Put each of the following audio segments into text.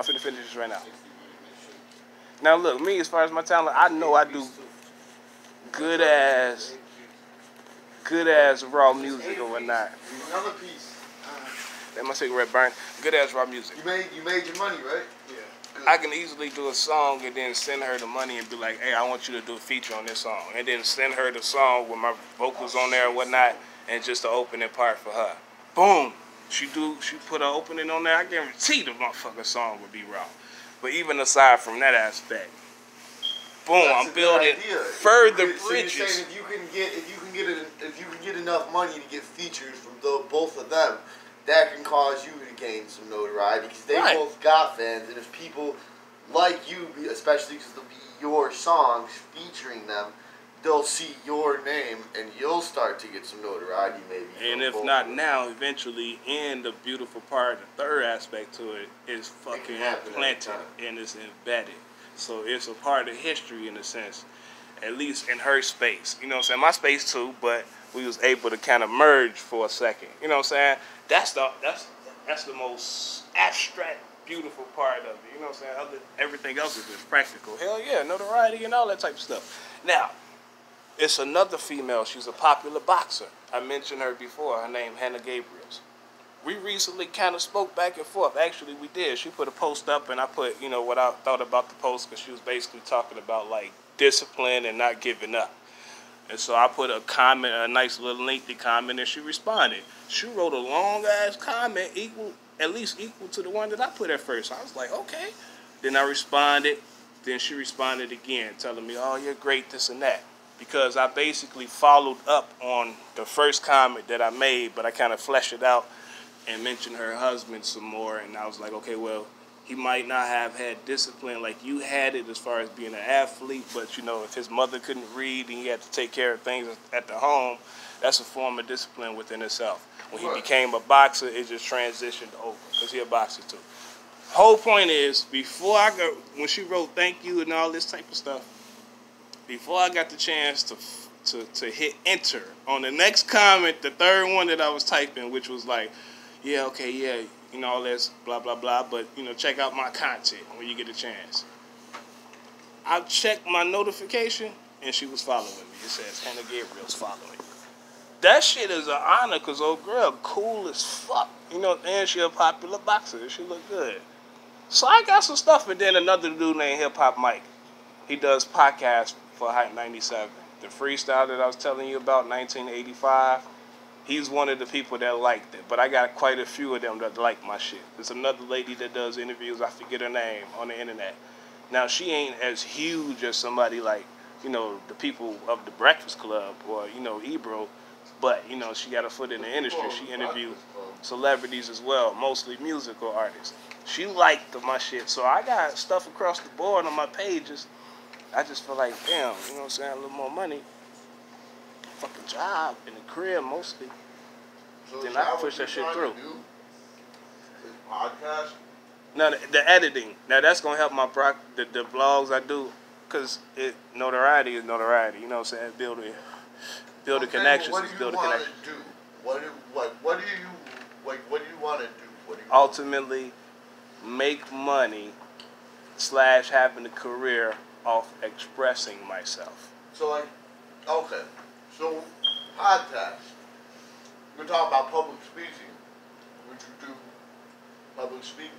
I'm finna finish this right now. Now look, me as far as my talent, I know I do good ass, good ass raw music or whatnot. Another piece. Uh-huh. Let my cigarette burn. Good ass raw music. You made you made your money, right? Yeah. I can easily do a song and then send her the money and be like, hey, I want you to do a feature on this song. And then send her the song with my vocals on there and whatnot and just the opening part for her. Boom. She do she put an opening on there, I guarantee the motherfucking song would be raw. But even aside from that aspect, boom, That's a I'm building further So you're saying if you can get if you can get it, if you can get enough money to get features from the, both of them, that can cause you to gain some notoriety because they Right. both got fans, and if people like you, especially because they'll be your songs featuring them, they'll see your name and you'll start to get some notoriety maybe. And if not now, eventually, and the beautiful part, the third aspect to it is fucking implanted anytime. and it's embedded. So it's a part of history in a sense, at least in her space. You know what I'm saying? My space too, but we was able to kind of merge for a second. You know what I'm saying? That's the that's that's the most abstract, beautiful part of it. You know what I'm saying? Other everything else is just practical. Hell yeah, notoriety and all that type of stuff. Now, it's another female. She's a popular boxer. I mentioned her before. Her name Hanna Gabriels. We recently kind of spoke back and forth. Actually, we did. She put a post up, and I put, you know, what I thought about the post because she was basically talking about like discipline and not giving up. And so I put a comment, a nice little lengthy comment, and she responded. She wrote a long ass comment, equal, at least equal to the one that I put at first. I was like, okay. Then I responded. Then she responded again, telling me, oh, you're great, this and that. Because I basically followed up on the first comment that I made, but I kind of fleshed it out and mentioned her husband some more. And I was like, okay, well, he might not have had discipline like you had it as far as being an athlete, but you know, if his mother couldn't read and he had to take care of things at the home, that's a form of discipline within itself. When he Right. became a boxer, it just transitioned over because he a boxer too. Whole point is, before I go, when she wrote thank you and all this type of stuff, before I got the chance to to to hit enter on the next comment, the third one that I was typing, which was like, yeah, okay, yeah, you know, all this blah blah blah, but you know, check out my content when you get a chance. I checked my notification and she was following me. It says Hanna Gabriel's following. That shit is an honor because old girl cool as fuck. You know, and she a popular boxer. She look good. So I got some stuff, and then another dude named Hip Hop Mike. He does podcasts for Hype 97. The freestyle that I was telling you about, 1985, he's one of the people that liked it. But I got quite a few of them that like my shit. There's another lady that does interviews, I forget her name, on the internet. Now, she ain't as huge as somebody like, you know, the people of the Breakfast Club or, you know, Ebro, but, you know, she got a foot in the industry. She interviewed celebrities as well, mostly musical artists. She liked my shit, so I got stuff across the board on my pages. I just feel like, damn, you know what I'm saying, a little more money. Fucking job in the crib mostly. So Then I push that shit through. Podcast. Now the, the editing, now that's gonna help my pro the, the vlogs I do, cause it notoriety is notoriety. You know what I'm saying? Building, building build a Okay, connections What do you build want connection. to do? What do what what do you like? What do you want to do? What do you Ultimately, make money slash having a career off expressing myself. So like, okay, so podcast. We're talking about public speaking. Would you do public speaking,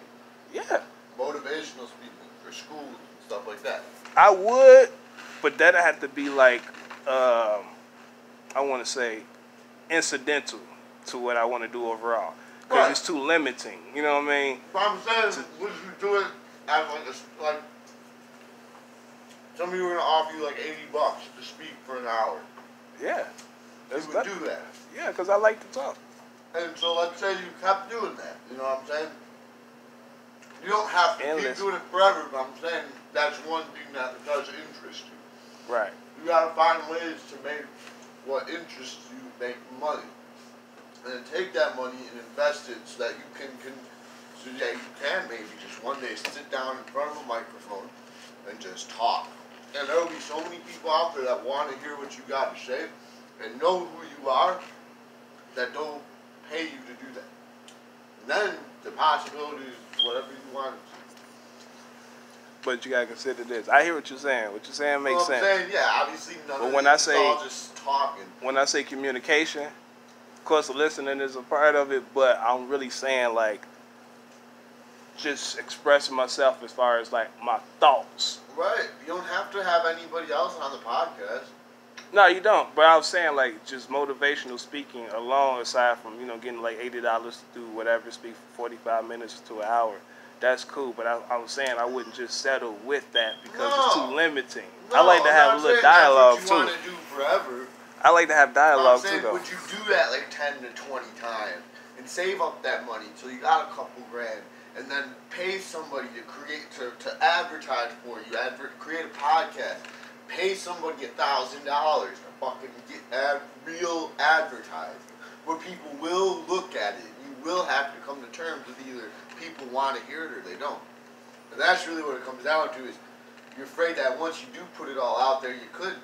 Yeah, motivational speaking for schools and stuff like that? I would, but that'd have to be like, um, I want to say, incidental to what I want to do overall, because Right. it's too limiting. You know what I mean? But I'm saying, would you do it as like a like? Somebody were gonna offer you like eighty bucks to speak for an hour. Yeah, that's you would do that. yeah, because I like to talk. And so let's say you kept doing that. You know what I'm saying? You don't have to Endless. keep doing it forever, but I'm saying that's one thing that does interest you. Right. You gotta find ways to make what interests you make money. And then take that money and invest it so that you can, can so that you can maybe just one day sit down in front of a microphone and just talk. And there'll be so many people out there that want to hear what you got to say and know who you are that don't pay you to do that. And then the possibility is whatever you want. but you gotta consider this. I hear what you're saying. What you're saying makes sense. I'm saying, yeah, obviously none But of when I say- all just talking. when I say communication, of course, listening is a part of it, but I'm really saying like just expressing myself as far as like my thoughts. Right. You don't have to have anybody else on the podcast. No, you don't. But I was saying like just motivational speaking alone, aside from you know getting like eighty dollars to do whatever, speak for forty five minutes to an hour. That's cool, but I, I was saying I wouldn't just settle with that because it's too limiting. No, I like to have a little dialogue that's what you too. want to do forever. I like to have dialogue saying, too, though. would you do that like 10 to 20 times and save up that money until you got a couple grand and then pay somebody to create, to, to advertise for you, advert, create a podcast, pay somebody a thousand dollars to fucking get ad, real advertising where people will look at it. You will have to come to terms with either people want to hear it or they don't. And that's really what it comes down to is you're afraid that once you do put it all out there, you could,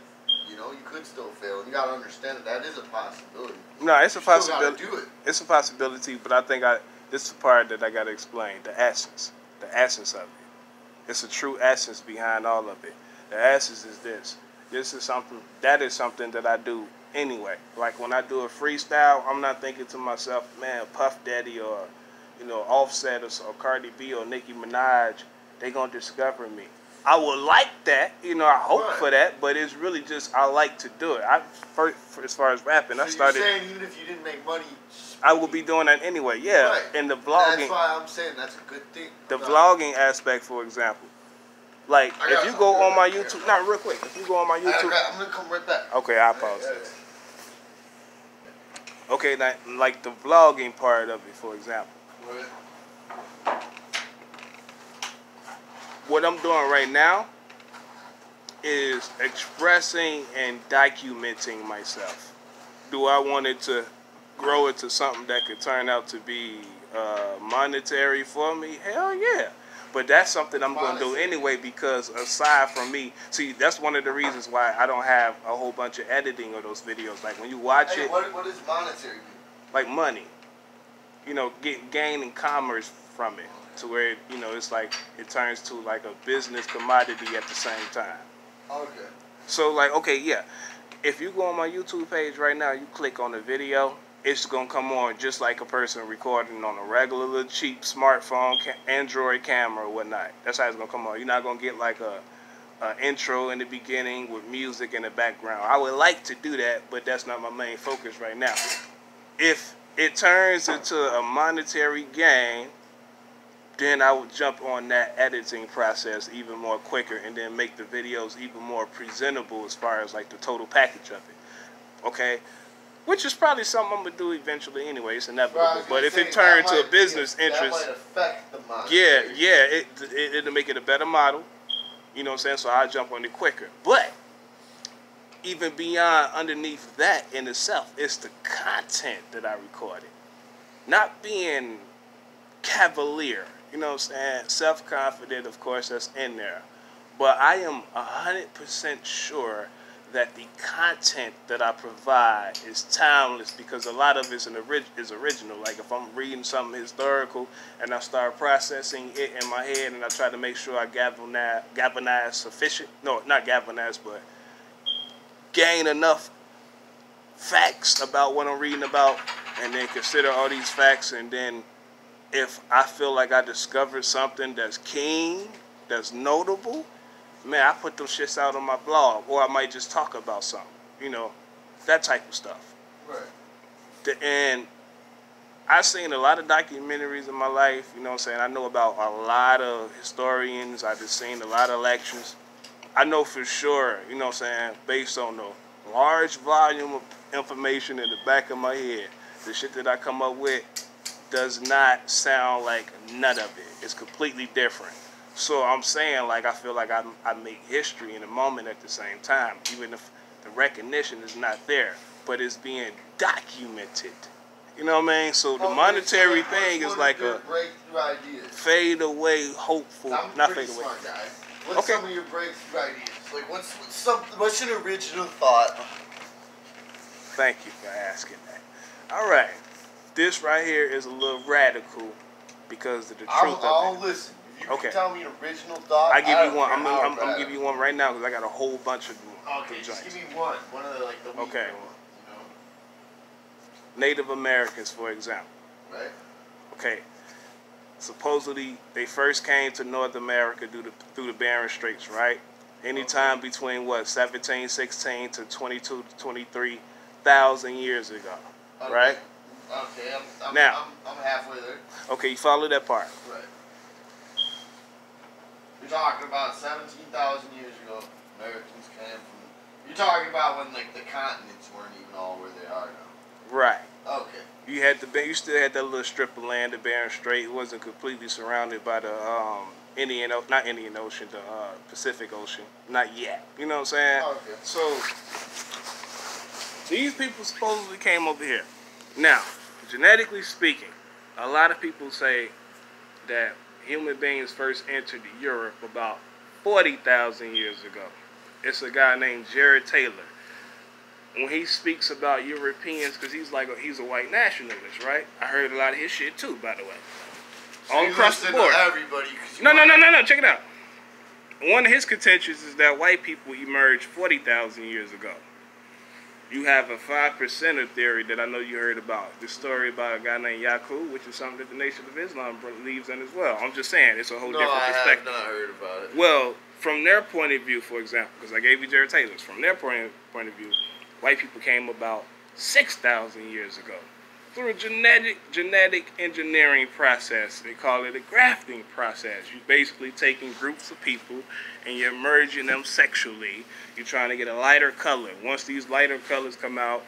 you know, you could still fail. You gotta understand that that is a possibility. No, it's a You still possibility. do it. It's a possibility, but I think I this is the part that I gotta explain. The essence. The essence of it. It's a true essence behind all of it. The essence is this. This is something that is something that I do anyway. Like when I do a freestyle, I'm not thinking to myself, man, Puff Daddy or you know, Offset or, or Cardi B or Nicki Minaj, they gonna discover me. I would like that, you know, I hope Right. for that, but it's really just I like to do it. I for, for, as far as rapping, I started. You're saying even if you didn't make money, I will be doing that anyway. Yeah, Right. and the That's vlogging, why I'm saying that's a good thing. the I'm vlogging aspect, for example. Like if you go on my. YouTube, not real quick. If you go on my YouTube, got- I'm gonna come right back. okay, I Yeah, apologize. Okay, that, like the vlogging part of it, for example. yeah. Right. What I'm doing right now is expressing and documenting myself. Do I want it to grow into something that could turn out to be uh, monetary for me? Hell yeah. But that's something I'm going to do anyway because aside from me, see, that's one of the reasons why I don't have a whole bunch of editing of those videos. Like when you watch Hey, it, what, what does monetary like money, you know, get gaining commerce from it to where, you know, it's like it turns to like a business commodity at the same time. Okay. So like, okay, yeah. If you go on my YouTube page right now, you click on the video, it's gonna come on just like a person recording on a regular little cheap smartphone, ca- Android camera or whatnot. That's how it's gonna come on. You're not gonna get like a, a intro in the beginning with music in the background. I would like to do that, but that's not my main focus right now. If it turns into a monetary gain, then I would jump on that editing process even more quicker and then make the videos even more presentable as far as like the total package of it. Okay? Which is probably something I'm gonna do eventually anyway, it's inevitable. But if it turned to a business interest, might affect the yeah, yeah, it, it it'll make it a better model. You know what I'm saying? So I jump on it quicker. But even beyond underneath that in itself, it's the content that I recorded. Not being cavalier, you know what I'm saying? Self confident, of course, that's in there. But I am 100% sure that the content that I provide is timeless because a lot of it's an orig- is original. Like if I'm reading something historical and I start processing it in my head and I try to make sure I galvanize, galvanize sufficient, no, not galvanize, but gain enough facts about what I'm reading about and then consider all these facts and then if I feel like I discovered something that's keen, that's notable, man, I put those shits out on my blog, or I might just talk about something, you know, that type of stuff. Right. The, and I've seen a lot of documentaries in my life, you know what I'm saying? I know about a lot of historians, I've just seen a lot of lectures. I know for sure, you know what I'm saying, based on the large volume of information in the back of my head, the shit that I come up with does not sound like none of it. It's completely different. So I'm saying, like, I feel like I, I make history in the moment at the same time, even if the recognition is not there, but it's being documented. You know what I mean? So the oh, Okay, monetary so thing is like a fade away, hopeful, I'm not fade away. smart. What's Okay. some of your breakthrough ideas? Like, what's, what's some? What's your original thought? Thank you for asking that. All right, this right here is a little radical because of the I'll, truth I'll listen. You Okay. can tell me original thought. I give you oh, one. care I'm, I'm, I'm giving you one right now because I got a whole bunch of them. Okay, just joints. give me one. One of the like the Okay. ones. Native Americans, for example. Right? Okay. Supposedly, they first came to North America through the, through the Bering Straits, right? Anytime between what, 17, 16 to 22 to 23,000 years ago, Okay. right? Okay, I'm, I'm, Now. I'm, I'm halfway there. Okay, you follow that part. Right. You're talking about 17,000 years ago, Americans came from. You're talking about when like the continents weren't even all where they are now. Right. Okay. You had the you still had that little strip of land, the Bering Strait. It wasn't completely surrounded by the um, Indian, not Indian Ocean, the uh, Pacific Ocean. Not yet. You know what I'm saying? Okay. So these people supposedly came over here. Now, genetically speaking, a lot of people say that human beings first entered Europe about 40,000 years ago. It's a guy named Jared Taylor. When he speaks about Europeans, because he's like a, he's a white nationalist, right? I heard a lot of his shit too, by the way. So All across the board. Everybody. No, no, no, no, no. Check it out. One of his contentions is that white people emerged 40,000 years ago. You have a five percenter theory that I know you heard about. The story about a guy named Yaqub, which is something that the Nation of Islam believes in as well. I'm just saying, it's a whole No, different I have perspective. not heard about it. Well, from their point of view, for example, because I gave you Jared Taylor's, from their point point of view, white people came about six thousand years ago through a genetic genetic engineering process. They call it a grafting process. You're basically taking groups of people and you're merging them sexually. You're trying to get a lighter color. Once these lighter colors come out,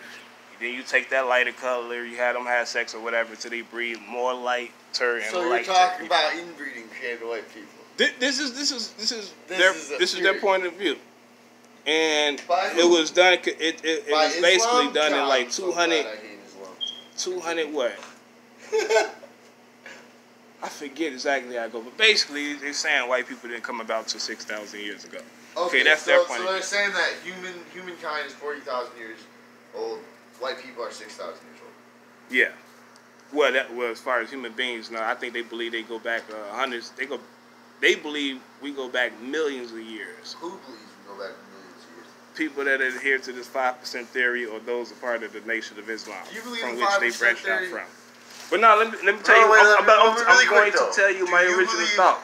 then you take that lighter color, you had them have sex or whatever, until they breed more lighter and So you're lighter talking about inbreeding created white people. Thi- This is this is this is This their is a this is their theory. point of view, and By it who? was done. It it, it By was basically Islam? done in God, like I'm so 200, glad I hate Islam. 200 what? I forget exactly how I go, but basically they're saying white people didn't come about to six thousand years ago. Okay, that's so, their point So they're saying that human humankind is forty thousand years old. White people are six thousand years old. Yeah. Well, that well as far as human beings, no, I think they believe they go back uh, hundreds. They go, they believe we go back millions of years. Who believes we go back millions of years? People that adhere to this five percent theory or those a part of the Nation of Islam, you believe from which they 5% branched out from. But no, let me let me tell No, you. wait, I'm, me- about- I'm, me I'm going quick, to tell you Do my you original thought.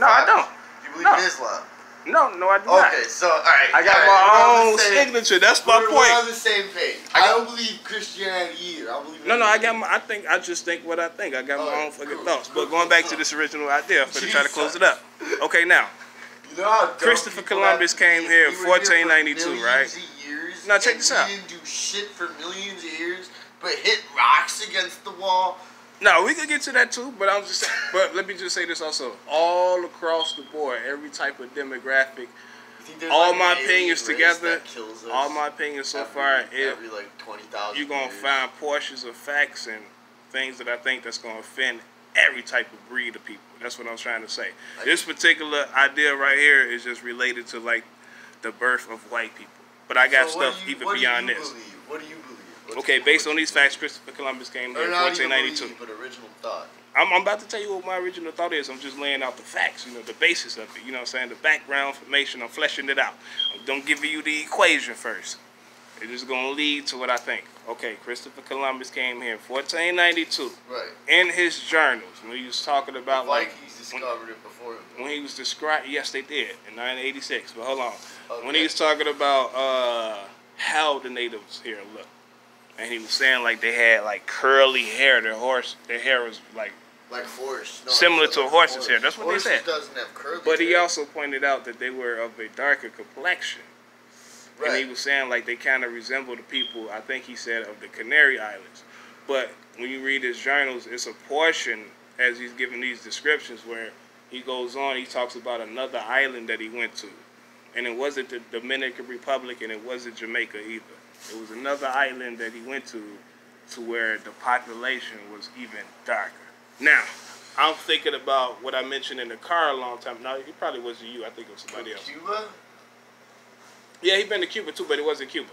No, I don't. You believe No. in Islam? No, no, I do not. Okay, so all right. I got right, my own same- signature. That's my we're, point. We're on the same page. I I, don't believe Christianity either. I don't believe. in No, no, I got my. I think I just think what I think. I got my own fucking cool, thoughts. cool, But going cool, back to this original idea, I'm gonna try to close it up. Okay, now You know how dumb Christopher Columbus came here here for 1492, millions right? Years, Now, check this we out. didn't do shit for millions of years, but hit rocks against the wall. No, we could get to that too, but I'm just saying. But let me just say this also: all across the board, every type of demographic, You think there's All like my opinions together, that kills us all my opinions so every, far, every like twenty thousand. you're gonna find portions of facts and things that I think that's gonna offend every type of breed of people. That's what I'm trying to say. This particular idea right here is just related to like the birth of white people. But I got So stuff you- even beyond you this. Believe? What do you believe? What's Okay, your- based on these facts, Christopher Columbus came here in 1492. believe, but original thought. I'm, I'm about to tell you what my original thought is. I'm just laying out the facts, you know, the basis of it. You know what I'm saying? The background information. I'm fleshing it out. I'm don't giving you the equation first. It's going to lead to what I think. Okay, Christopher Columbus came here in 1492. Right. In his journals, when he was talking about like Vikings when, discovered it before. when he was describing, yes, they did in 1986. But hold on, when he was talking about uh, how the natives here look, and he was saying like they had like curly hair. Their horse, their hair was like Like horse. No, Similar to a like horse's hair. That's what they said. doesn't have curly But he also pointed out that they were of a darker complexion. And he was saying like they kind of resemble the people, I think he said, of the Canary Islands. But when you read his journals, it's a portion as he's giving these descriptions where he goes on, he talks about another island that he went to. And it wasn't the Dominican Republic and it wasn't Jamaica either. It was another island that he went to to where the population was even darker. Now, I'm thinking about what I mentioned in the car a long time. No, it probably wasn't you. I think it was somebody else. Cuba. Yeah, he been to Cuba too, but it wasn't Cuba.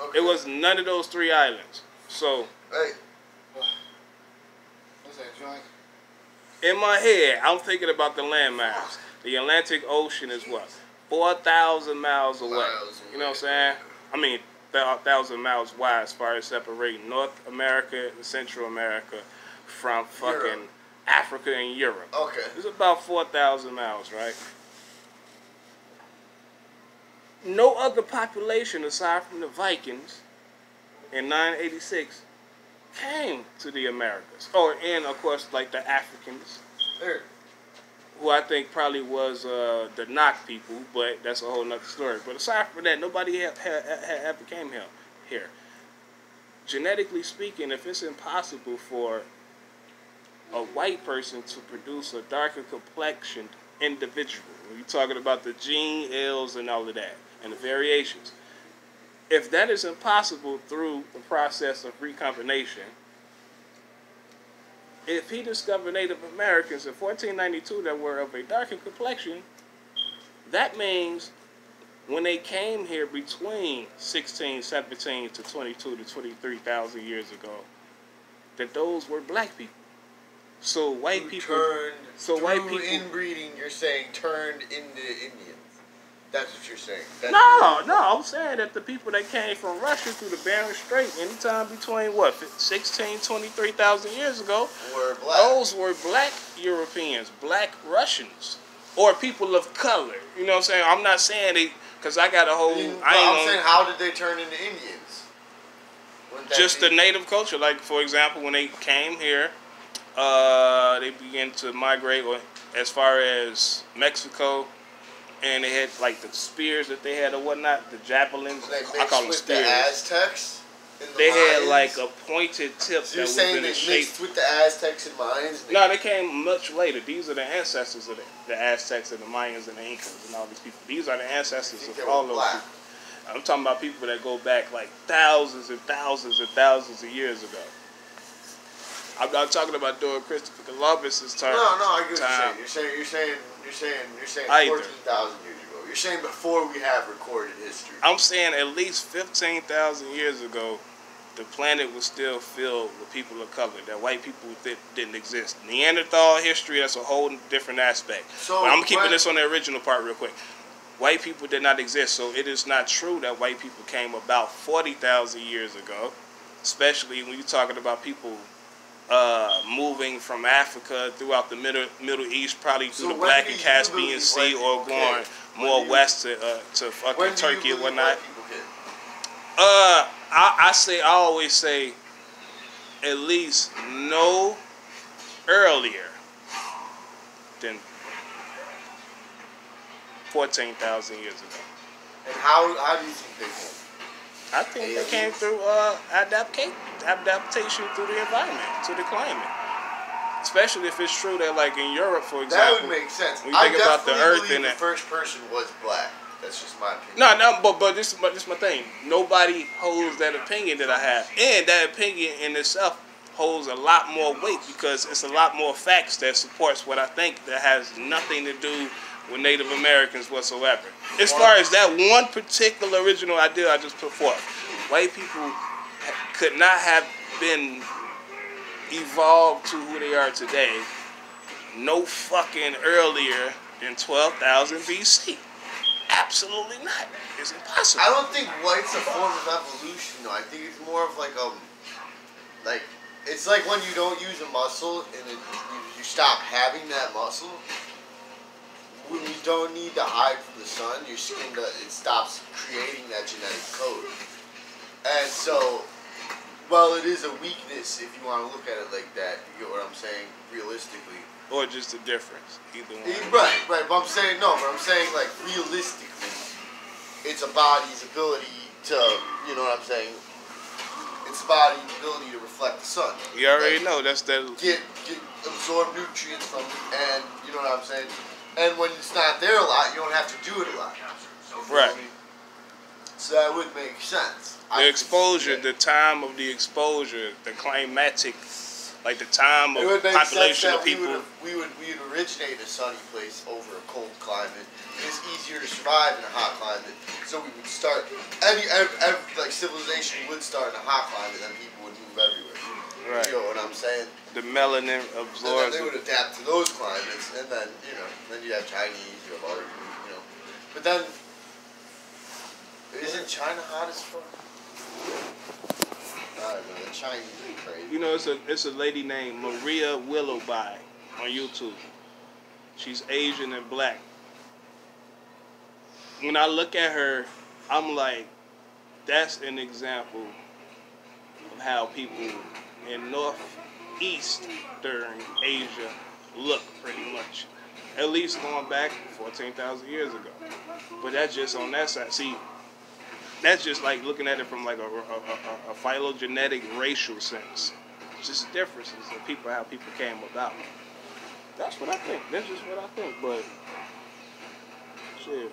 Okay. It was none of those three islands. So Hey, What's that joint? in my head, I'm thinking about the landmass. The Atlantic Ocean is what? 4,000 miles away. Miles You know what I'm saying? I mean, thousand miles wide as far as separating North America and Central America from fucking Europe. Africa and Europe. Okay. It's about 4,000 miles, right? No other population aside from the Vikings in 986 came to the Americas. Oh, and of course, like the Africans, There. who I think probably was uh, the Nok people, but that's a whole nother story. But aside from that, nobody ha- ha- ha- ever came here. Here, genetically speaking, if it's impossible for a white person to produce a darker complexioned individual, you're talking about the gene ills and all of that, and the variations, if that is impossible through the process of recombination, if he discovered Native Americans in 1492 that were of a darker complexion, that means when they came here between 16, 17 to 22 to 23,000 years ago, that those were black people. So white Who people. turned so white people- inbreeding. You're saying turned into Indians. That's what you're saying. That's No, no, I'm saying that the people that came from Russia through the Bering Strait, anytime between what, 16, 23,000 years ago, Were black. those were black Europeans, black Russians, or people of color. You know what I'm saying? I'm not saying they, because I got a whole, You- I I'm saying, how did they turn into Indians? Just be- the native culture. Like, for example, when they came here, uh, they began to migrate or- as far as Mexico, and they had like the spears that they had or whatnot, the javelins. I call them spears. the Aztecs. the They had like a pointed tip So you're saying in they mixed with the Aztecs and Mayans? No, they came much later. These are the ancestors of the, the Aztecs and the Mayans and the Incas and all these people. These are the ancestors of all those black. people. I'm talking about people that go back like thousands and thousands and thousands of years ago. I'm not talking about doing Christopher Columbus's time. no, no, I get what you're saying. You're saying, you're saying, you're saying, you're saying 14,000 years ago. You're saying before we have recorded history. I'm saying at least 15,000 years ago, the planet was still filled with people of color, that white people did, didn't exist. Neanderthal history, that's a whole different aspect. So but I'm keeping this on the original part real quick. White people did not exist, so it is not true that white people came about 40,000 years ago, especially when you're talking about people uh, moving from Africa throughout the Middle Middle East, probably So through the Black and Caspian Sea, or going? More west to uh, to fucking when do you Turkey and whatnot. white people came? Uh, I, I say I always say at least no earlier than fourteen thousand years ago. And how, how do you think they came? I think they came through uh, adaptation, adaptation through the environment, to the climate. Especially if it's true that, like in Europe, for example, That would make sense. when you I think about the Earth and the first person was black. That's just my opinion. No, no, but but this is my, this is my thing. Nobody holds that opinion that I have, and that opinion in itself holds a lot more weight because it's a lot more facts that supports what I think that has nothing to do with Native Americans whatsoever. As far as that one particular original idea I just put forth, white people could not have been evolved to who they are today no fucking earlier than 12,000 BC. Absolutely not. It's impossible. I don't think white's a form of evolution, though. I think it's more of like um, like it's like when you don't use a muscle and it, you, you stop having that muscle. When you don't need to hide from the sun, your skin does, it stops creating that genetic code. And so, well, it is a weakness if you want to look at it like that. You get what I'm saying? Realistically. or just a difference. Either one. Eh, Right, right. But I'm saying no. But I'm saying like realistically, it's a body's ability to, you know what I'm saying? It's a body's ability to reflect the sun. You already Like, know that's that. Get, get absorb nutrients from it, and you know what I'm saying. And when it's not there a lot, you don't have to do it a lot. You feel Right. So that would make sense. The see exposure, the time of the exposure, the climatic, like the time of would make sense population of we people. would, we would we would originate a sunny place over a cold climate. It's easier to survive in a hot climate, so we would start. Every, every, every like civilization would start in a hot climate, then people would move everywhere. Right. You know what I'm saying? The melanin And absorbs. they would adapt to those climates, and then you know, then you have Chinese, you have other, you know. But then, isn't China hot as fuck? Know. The Chinese are crazy. You know, it's a it's a lady named Maria Willowby on YouTube. She's Asian and black. When I look at her, I'm like, that's an example of how people in northeastern Asia look, pretty much. At least going back 14,000 years ago. But that's just on that side. See, that's just like looking at it from like a, a, a, a phylogenetic racial sense. It's just differences of people, how people came about. That's what I think. That's just what I think. But shit.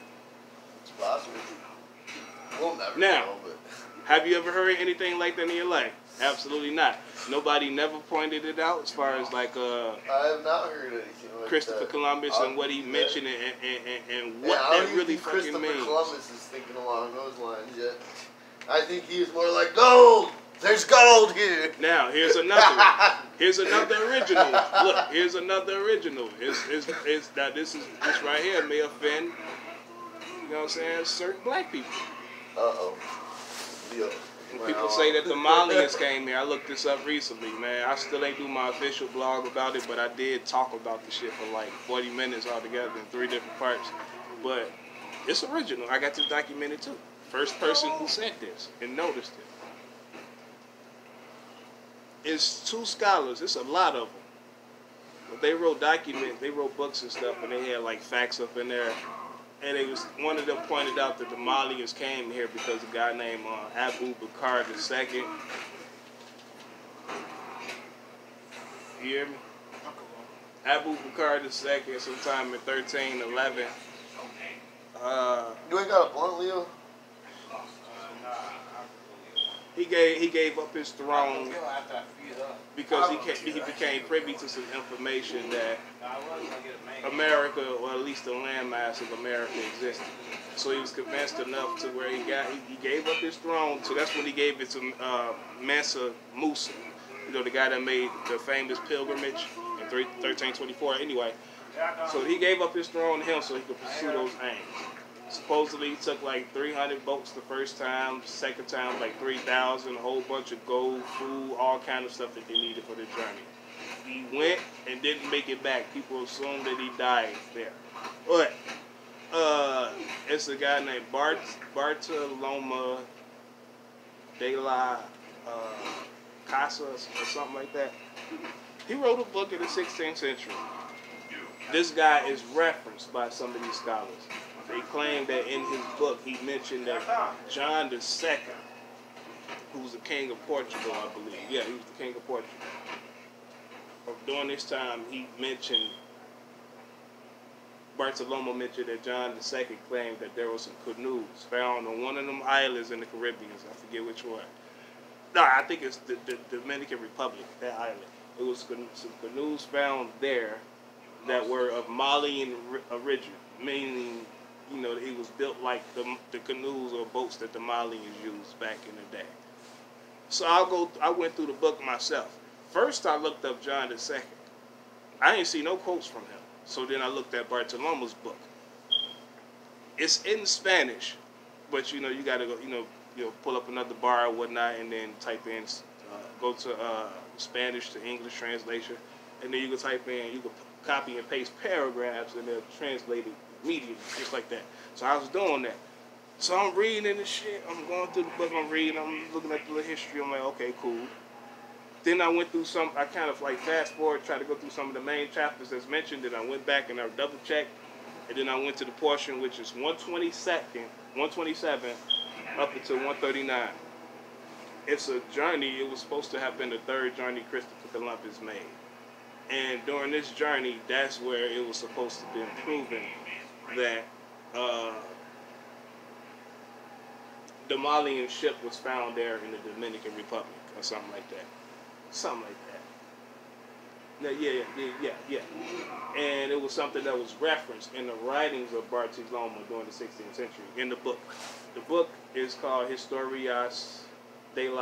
It's possible. We'll never Now. know, but Have you ever heard anything like that in your life? Absolutely not. Nobody never pointed it out as far as like uh, I have not heard anything like Christopher that. Columbus I'll- and what he yeah. mentioned and, and, and, and what don't that really think fucking Christopher means. Columbus is thinking along those lines yet. I think he is more like gold. There's gold here. Now here's another. Here's another original. Look, here's another original. It's, it's, it's now this is this right here may offend. You know what I'm saying? Certain black people. Uh oh. Deal. People say that the Malians came here, I looked this up recently, man. I still ain't do my official blog about it, but I did talk about the shit for like 40 minutes altogether in three different parts. But it's original. I got this documented too. First person who said this and noticed it. It's two scholars. It's a lot of them. But they wrote documents, they wrote books and stuff, and they had like facts up in there. And it was one of them pointed out that the Malians came here because a guy named uh, Abu Bakr II. You hear me? Abu Bakr II, sometime in 1311. Uh, You ain't got a blunt, Leo? He gave he gave up his throne because he ca he became privy to some information that America, or at least the landmass of America, existed. So he was convinced enough to where he got he, he gave up his throne. So that's when he gave it to uh, Mansa Musa, you know, the guy that made the famous pilgrimage in 3, 1324. Anyway, so he gave up his throne to him so he could pursue those aims. Supposedly took like 300 boats the first time, second time like 3,000, a whole bunch of gold, food, all kind of stuff that they needed for the journey. He went and didn't make it back. People assumed that he died there. But uh, it's a guy named Bart Bartolomé de la uh, Casa or something like that. He wrote a book in the 16th century. This guy is referenced by some of these scholars. They claim that in his book he mentioned that John II, who was the king of Portugal, I believe. Yeah, he was the king of Portugal. During this time, he mentioned Bartolomé mentioned that John II claimed that there were some canoes found on one of them islands in the Caribbean. I forget which one. No, I think it's the, the Dominican Republic, that island. It was some canoes found there that were of Malian origin, meaning, you know, it was built like the, the canoes or boats that the Malians used back in the day. So I'll go. I went through the book myself. First, I looked up John II. I didn't see no quotes from him. So then I looked at Bartolomé's book. It's in Spanish, but you know you gotta go. You know, you know, pull up another bar or whatnot, and then type in, uh, go to uh, Spanish to English translation, and then you can type in, you can copy and paste paragraphs, and they'll translate it immediately, just like that. So I was doing that. So I'm reading this shit. I'm going through the book. I'm reading. I'm looking at the little history. I'm like, okay, cool. Then I went through some. I kind of like fast forward, tried to go through some of the main chapters that's mentioned. Then I went back and I double checked, and then I went to the portion which is 122nd, 127, up until 139. It's a journey. It was supposed to have been the third journey Christopher Columbus made, and during this journey, that's where it was supposed to be proven that. Uh, the Malian ship was found there in the Dominican Republic or something like that. Something like that. Yeah, yeah, yeah, yeah, yeah. And it was something that was referenced in the writings of Bartolomé during the 16th century in the book. The book is called Historias de la